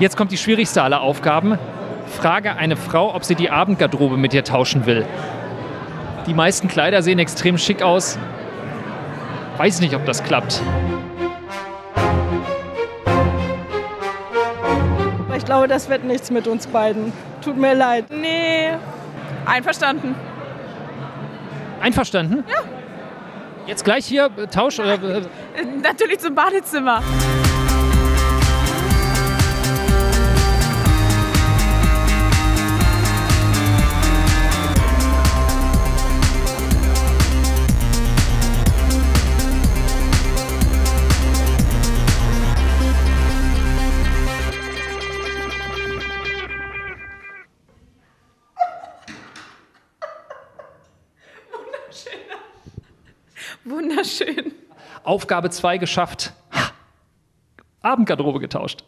Jetzt kommt die schwierigste aller Aufgaben. Frage eine Frau, ob sie die Abendgarderobe mit dir tauschen will. Die meisten Kleider sehen extrem schick aus. Weiß nicht, ob das klappt. Ich glaube, das wird nichts mit uns beiden. Tut mir leid. Nee, einverstanden. Einverstanden? Ja. Jetzt gleich hier äh, Tausch oder äh, Natürlich zum Badezimmer. Wunderschön. Aufgabe 2 geschafft. Ha. Abendgarderobe getauscht.